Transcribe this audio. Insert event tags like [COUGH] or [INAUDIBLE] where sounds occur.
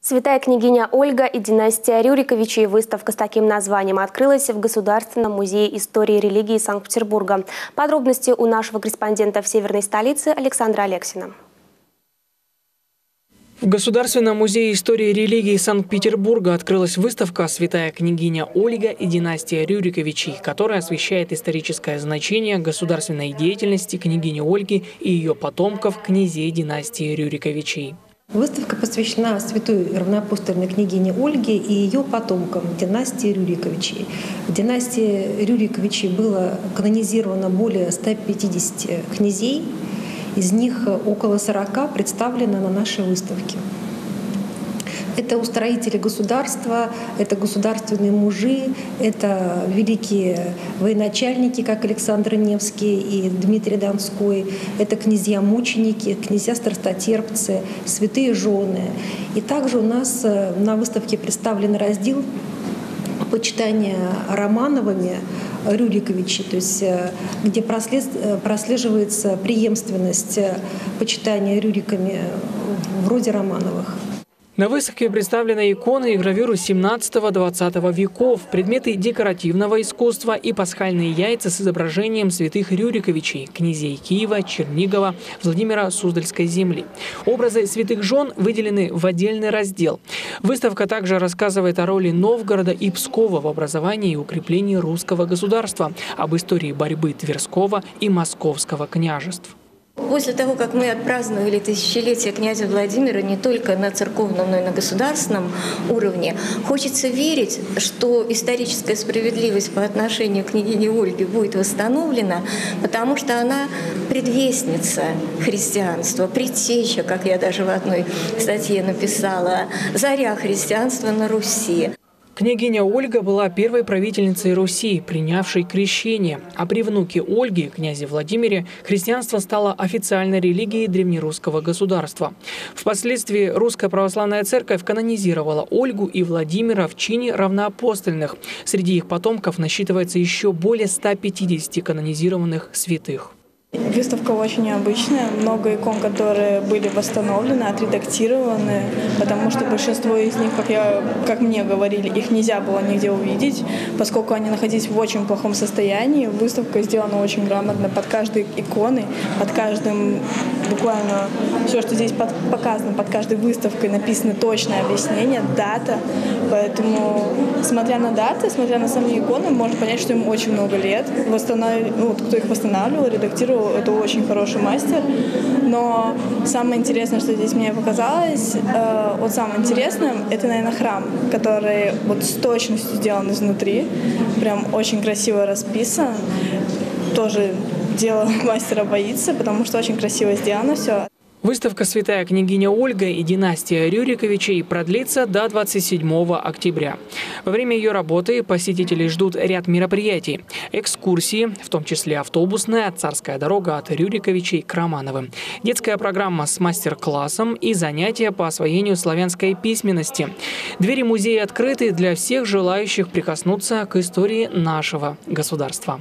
Святая княгиня Ольга и династия Рюриковичей. Выставка с таким названием открылась в Государственном музее истории и религии Санкт-Петербурга. Подробности у нашего корреспондента в северной столице Александра Алексина. В Государственном музее истории и религии Санкт-Петербурга открылась выставка «Святая княгиня Ольга и династия Рюриковичей», которая освещает историческое значение государственной деятельности княгини Ольги и ее потомков, князей династии Рюриковичей. Выставка посвящена святой равноапостольной княгине Ольге и ее потомкам династии Рюриковичей. В династии Рюриковичей было канонизировано более 150 князей, из них около 40 представлено на нашей выставке. Это устроители государства, это государственные мужи, это великие военачальники, как Александр Невский и Дмитрий Донской, это князья-мученики, князья-старстотерпцы, святые жены. И также у нас э, на выставке представлен раздел почитания Романовыми Рюриковичи, то есть э, где э, прослеживается преемственность почитания Рюриками вроде Романовых. На выставке представлены иконы и гравюры 17-20 веков, предметы декоративного искусства и пасхальные яйца с изображением святых Рюриковичей, князей Киева, Чернигова, Владимира Суздальской земли. Образы святых жен выделены в отдельный раздел. Выставка также рассказывает о роли Новгорода и Пскова в образовании и укреплении русского государства, об истории борьбы Тверского и Московского княжеств. После того, как мы отпраздновали тысячелетие князя Владимира не только на церковном, но и на государственном уровне, хочется верить, что историческая справедливость по отношению к княгине Ольге будет восстановлена, потому что она предвестница христианства, предтеча, как я даже в одной статье написала, заря христианства на Руси. Княгиня Ольга была первой правительницей Руси, принявшей крещение, а при внуке Ольги, князе Владимире, христианство стало официальной религией древнерусского государства. Впоследствии Русская Православная Церковь канонизировала Ольгу и Владимира в чине равноапостольных. Среди их потомков насчитывается еще более 150 канонизированных святых. Выставка очень необычная. Много икон, которые были восстановлены, отредактированы, потому что большинство из них, как, я, как мне говорили, их нельзя было нигде увидеть, поскольку они находились в очень плохом состоянии. Выставка сделана очень грамотно под каждой иконой, под каждым буквально все, что здесь под, показано, под каждой выставкой написано точное объяснение, дата. Поэтому, смотря на даты, смотря на сами иконы, можно понять, что им очень много лет. Восстанов... Ну, вот, кто их восстанавливал, редактировал, это очень хороший мастер. Но самое интересное, что здесь мне показалось, э, вот самое интересное, это, наверное, храм, который вот с точностью сделан изнутри, прям очень красиво расписан. Тоже дело [LAUGHS] мастера боится, потому что очень красиво сделано все. Выставка «Святая княгиня Ольга» и династия Рюриковичей продлится до 27 октября. Во время ее работы посетителей ждут ряд мероприятий. Экскурсии, в том числе автобусная «Царская дорога» от Рюриковичей к Романовым. Детская программа с мастер-классом и занятия по освоению славянской письменности. Двери музея открыты для всех желающих прикоснуться к истории нашего государства.